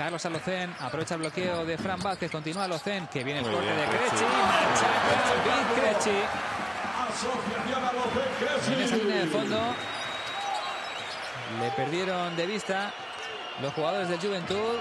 Carlos Alocén aprovecha el bloqueo de Fran Vázquez. Continúa Alocén, que viene el Muy corte bien, de Crechi. Crechi. Machaca Crechi. En esa línea de fondo le perdieron de vista los jugadores del Juventud.